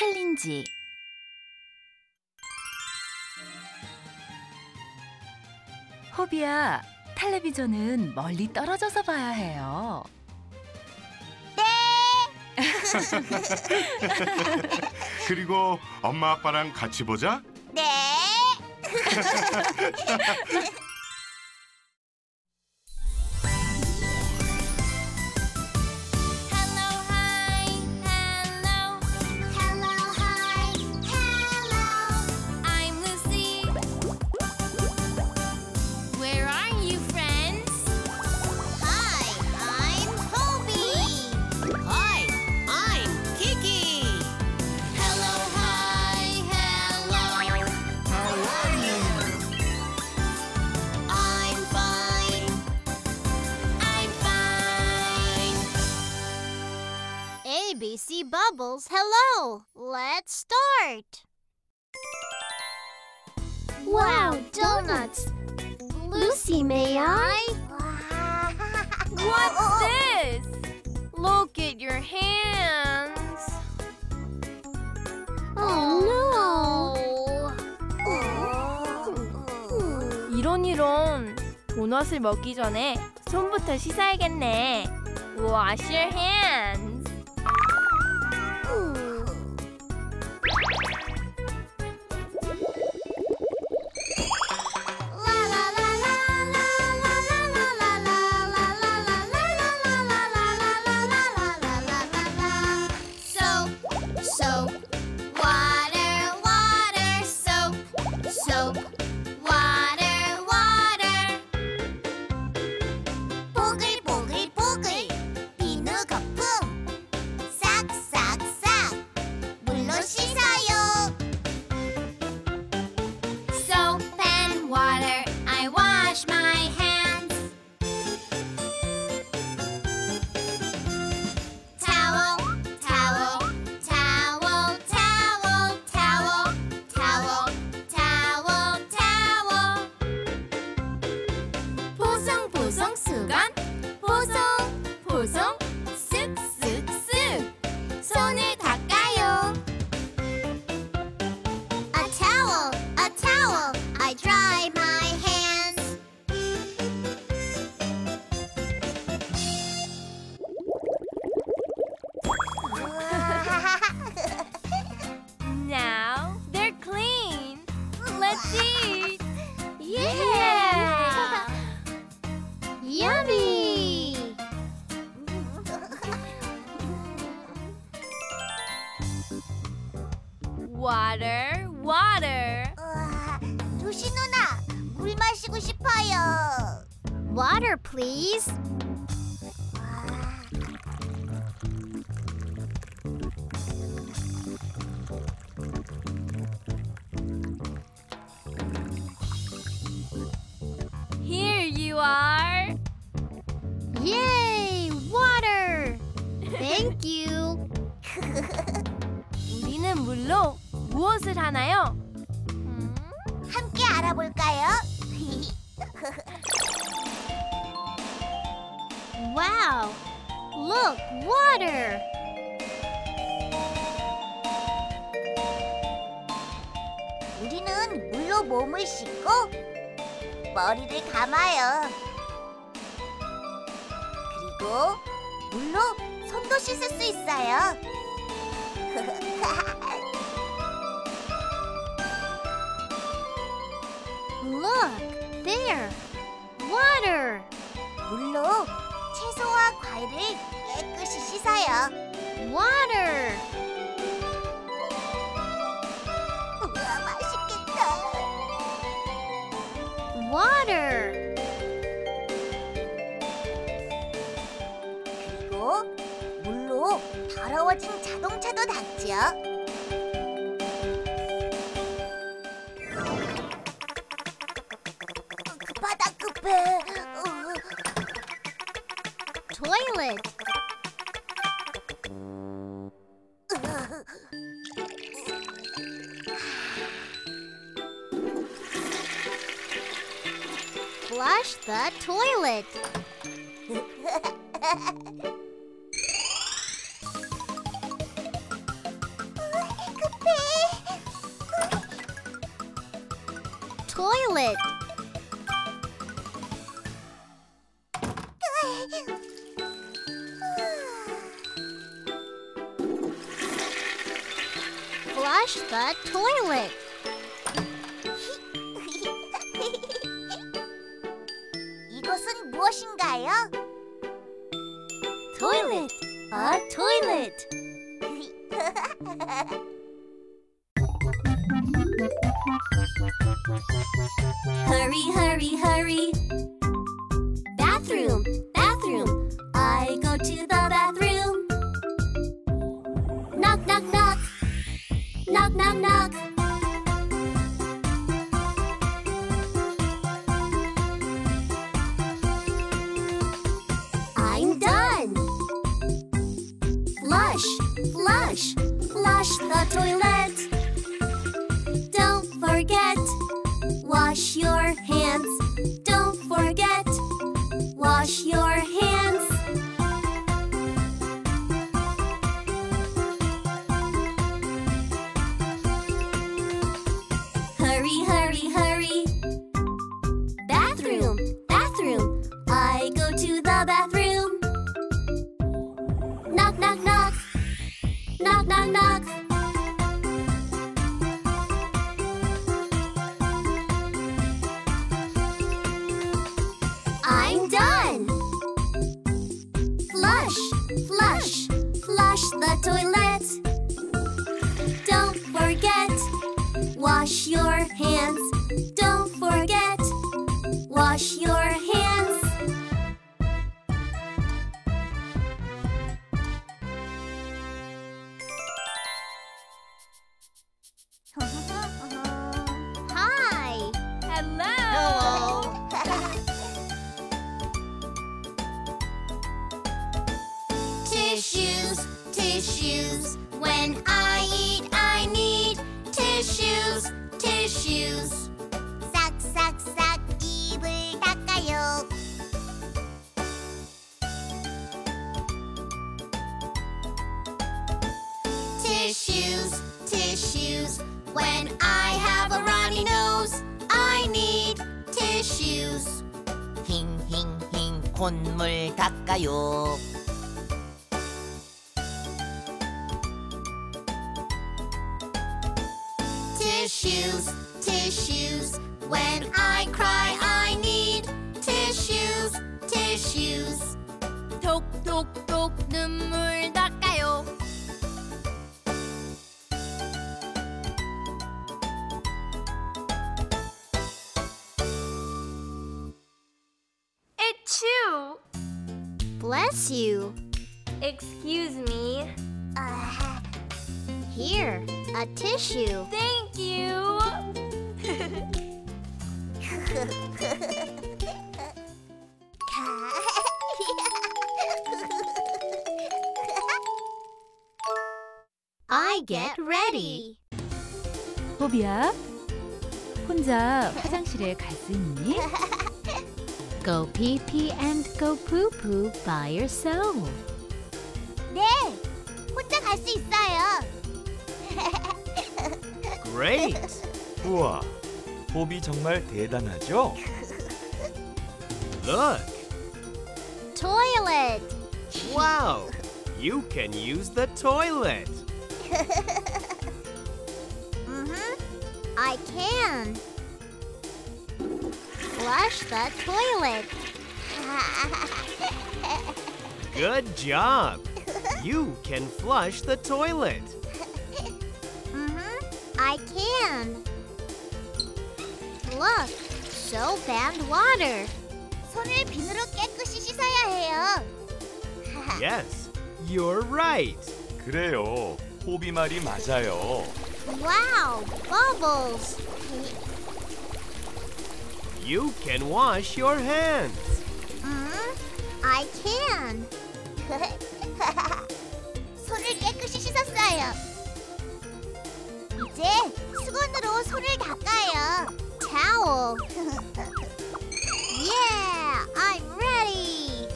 챌린지 호비야, 텔레비전은 멀리 떨어져서 봐야 해요. 그리고 엄마 아빠랑 같이 보자. 네. ABC Bubbles, hello. Let's start. Wow, donuts. Lucy, may I? What's this? Look at your hands. Oh, no. 이런 이런. 도넛을 먹기 전에 손부터 씻어야겠네. Wash your hands. Water, water. 조시 누나, 물 마시고 싶어요. Water, please. 무엇을 하나요? 함께 알아볼까요? wow! Look, water! 우리는 물로 몸을 씻고 머리를 감아요. 그리고 물로 손도 씻을 수 있어요. Look, there. Water. 물로 채소와 과일을 깨끗이 씻어요. Water. 우와, 맛있겠다. Water. 그리고 물로 더러워진 자동차도 닦죠. toilet. Flush the toilet. toilet. Flush the toilet. 이것은 무엇인가요? Toilet. A toilet. hurry, hurry, hurry. Toilet. Don't forget, wash your hands. tissues, tissues. When I eat, I need tissues, tissues. 싹싹싹 입을 닦아요. Tissues, tissues. When I have a runny nose, I need tissues. 힝힝힝 콧물 닦아요. Tissues, tissues. When I cry, I need tissues, tissues. 톡톡톡 눈물 닦아요. Achoo! Bless you. Excuse me. Uh, here, a tissue. Thank you. I get ready. 호비야, 혼자 화장실에 갈 수 있니? Go pee pee and go poo poo by yourself. Great! 우와, 호비 정말 대단하죠? Look! Toilet! Wow! You can use the toilet! mm-hmm, I can! Flush the toilet! Good job! You can flush the toilet! mm-hmm. I can. Look, soap and water. 손을 비누로 깨끗이 씻어야 해요. Yes, you're right! 그래요. 호비 말이 맞아요. wow, bubbles. You can wash your hands! 음, I can. 이제 수건으로 손을 닦아요. Towel. yeah, I'm ready.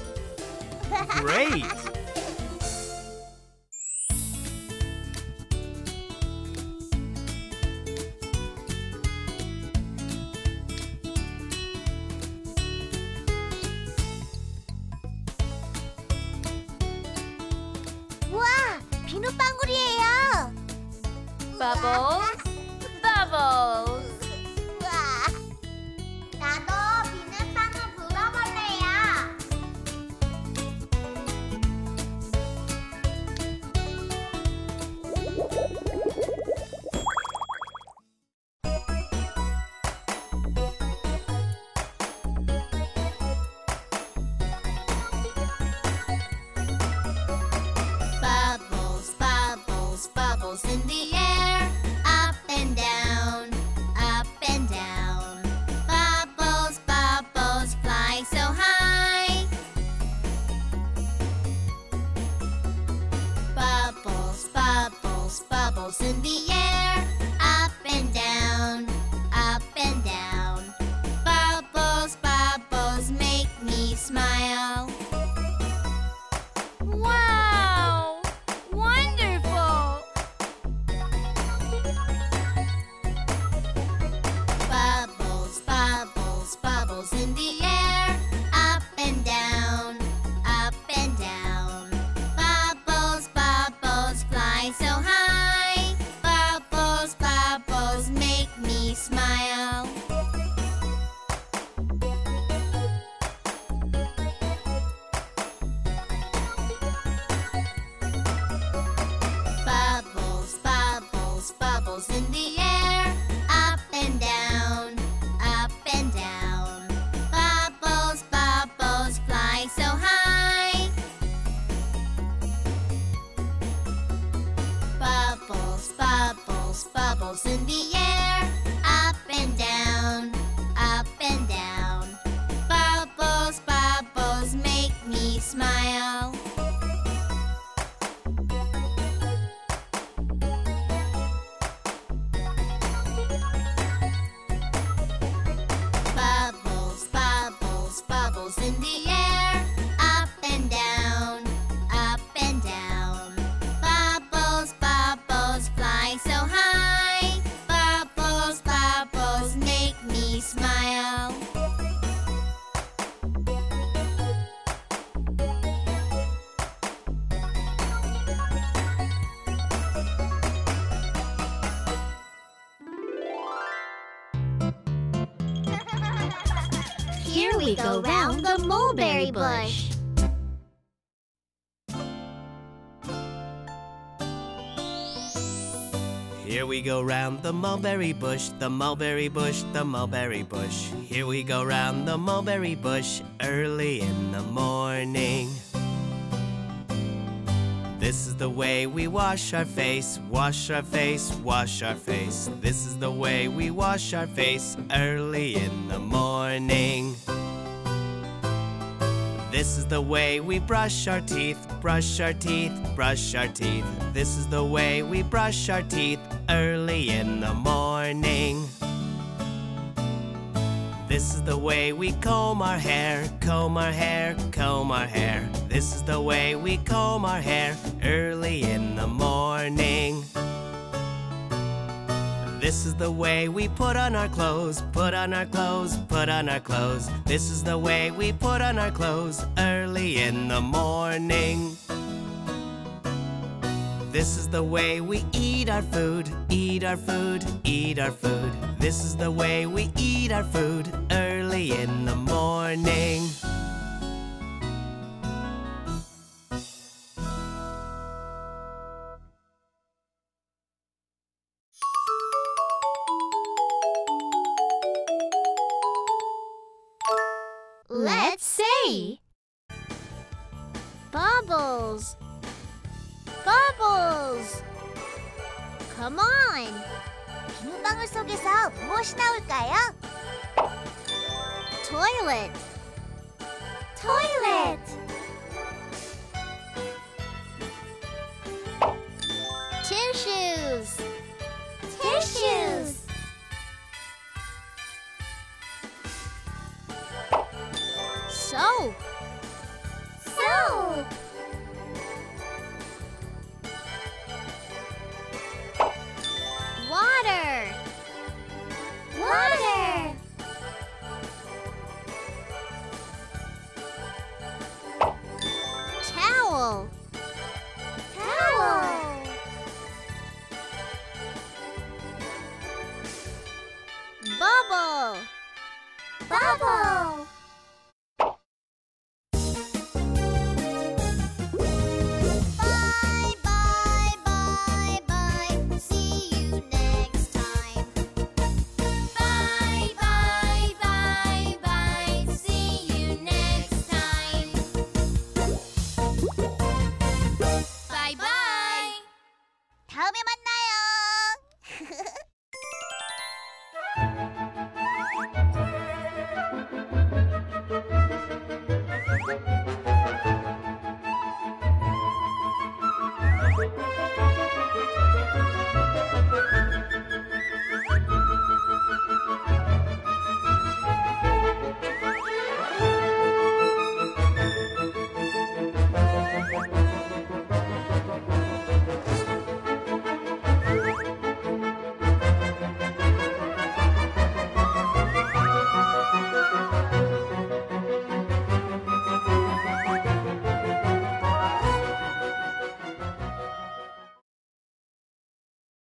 Great! Bubbles. Bubbles in Here we go round the mulberry bush. Here we go round the mulberry bush, the mulberry bush, the mulberry bush. Here we go round the mulberry bush early in the morning. This is the way we wash our face, wash our face, wash our face. This is the way we wash our face early in the morning. This is the way we brush our teeth, brush our teeth, brush our teeth. This is the way we brush our teeth early in the morning. This is the way we comb our hair, comb our hair, comb our hair. This is the way we comb our hair early in the morning. This is the way we put on our clothes, put on our clothes, put on our clothes. This is the way we put on our clothes early in the morning. This is the way we eat our food, eat our food, eat our food. This is the way we eat our food early in the morning. Bubbles! Bubbles! Come on! 비누방울 속에서 무엇이 나올까요? Toilet! Toilet! Tissues! Tissues!